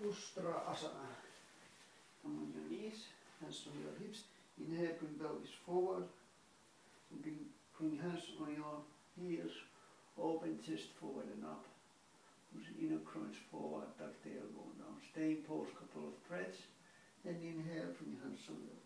Chatustra Asana. Come on your knees, hands on your hips. Inhale, bring pelvis forward. Bring, bring hands on your heels. Open chest forward and up. Push inner crunch forward, tuck the elbow down. Stay in pose couple of breaths. Then inhale, bring hands on your